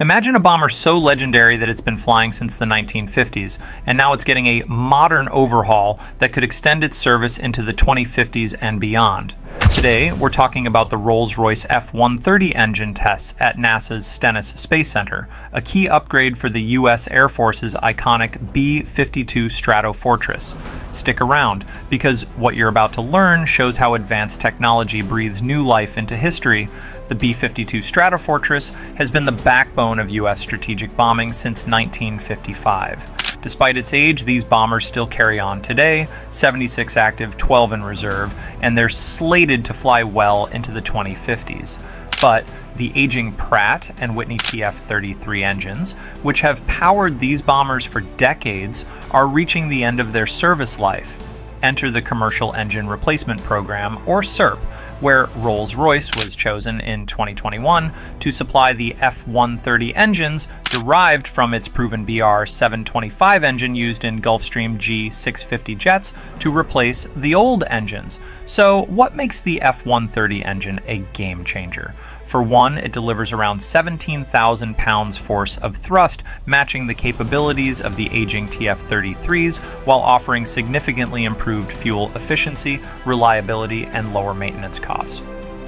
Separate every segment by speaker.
Speaker 1: Imagine a bomber so legendary that it's been flying since the 1950s, and now it's getting a modern overhaul that could extend its service into the 2050s and beyond. Today, we're talking about the Rolls-Royce F-130 engine tests at NASA's Stennis Space Center, a key upgrade for the U.S. Air Force's iconic B-52 Stratofortress. Stick around, because what you're about to learn shows how advanced technology breathes new life into history. The B-52 Stratofortress has been the backbone of U.S. strategic bombing since 1955. Despite its age, these bombers still carry on today, 76 active, 12 in reserve, and they're slated to fly well into the 2050s. But the aging Pratt and Whitney TF-33 engines, which have powered these bombers for decades, are reaching the end of their service life. Enter the Commercial Engine Replacement Program, or CERP, where Rolls Royce was chosen in 2021 to supply the F 130 engines derived from its proven BR 725 engine used in Gulfstream G 650 jets to replace the old engines. So, what makes the F 130 engine a game changer? For one, it delivers around 17,000 pounds force of thrust, matching the capabilities of the aging TF 33s while offering significantly improved fuel efficiency, reliability, and lower maintenance costs costs.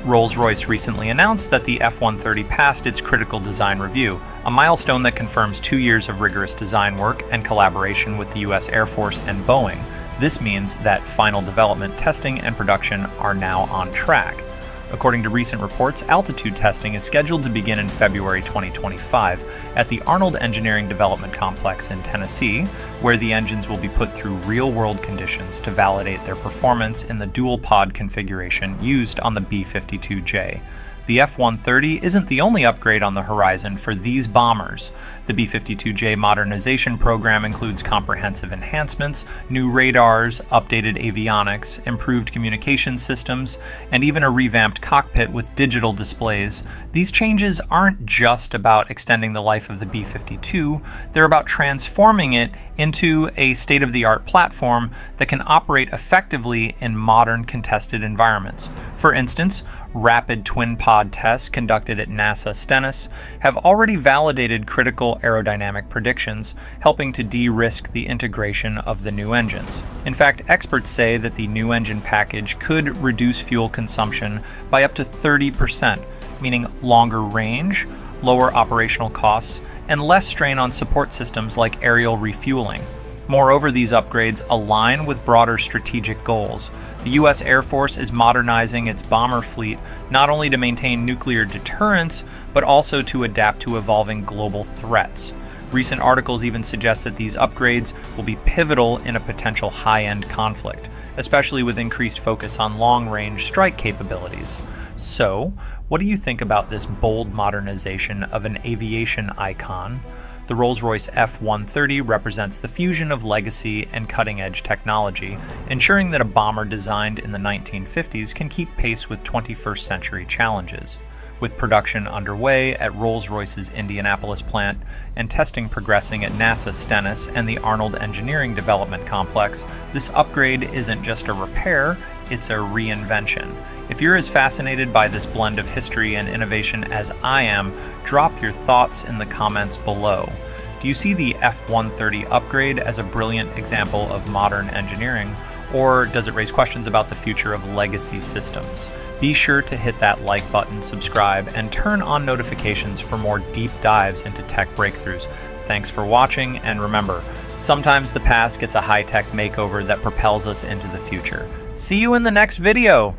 Speaker 1: Rolls-Royce recently announced that the F-130 passed its critical design review, a milestone that confirms two years of rigorous design work and collaboration with the U.S. Air Force and Boeing. This means that final development, testing, and production are now on track. According to recent reports, altitude testing is scheduled to begin in February 2025 at the Arnold Engineering Development Complex in Tennessee, where the engines will be put through real world conditions to validate their performance in the dual pod configuration used on the B 52J. The F 130 isn't the only upgrade on the horizon for these bombers. The B 52J modernization program includes comprehensive enhancements, new radars, updated avionics, improved communication systems, and even a revamped cockpit with digital displays. These changes aren't just about extending the life of the B 52, they're about transforming it into a state of the art platform that can operate effectively in modern contested environments. For instance, rapid twin pod tests conducted at NASA Stennis have already validated critical aerodynamic predictions, helping to de risk the integration of the new engines. In fact, experts say that the new engine package could reduce fuel consumption by up to 30%, meaning longer range, lower operational costs, and less strain on support systems like aerial refueling. Moreover, these upgrades align with broader strategic goals. The U.S. Air Force is modernizing its bomber fleet not only to maintain nuclear deterrence, but also to adapt to evolving global threats. Recent articles even suggest that these upgrades will be pivotal in a potential high end conflict, especially with increased focus on long range strike capabilities. So, what do you think about this bold modernization of an aviation icon? The Rolls-Royce F-130 represents the fusion of legacy and cutting-edge technology, ensuring that a bomber designed in the 1950s can keep pace with 21st century challenges. With production underway at Rolls-Royce's Indianapolis plant and testing progressing at NASA Stennis and the Arnold Engineering Development Complex, this upgrade isn't just a repair, it's a reinvention. If you're as fascinated by this blend of history and innovation as I am, drop your thoughts in the comments below. Do you see the F 130 upgrade as a brilliant example of modern engineering, or does it raise questions about the future of legacy systems? Be sure to hit that like button, subscribe, and turn on notifications for more deep dives into tech breakthroughs. Thanks for watching, and remember, sometimes the past gets a high tech makeover that propels us into the future. See you in the next video!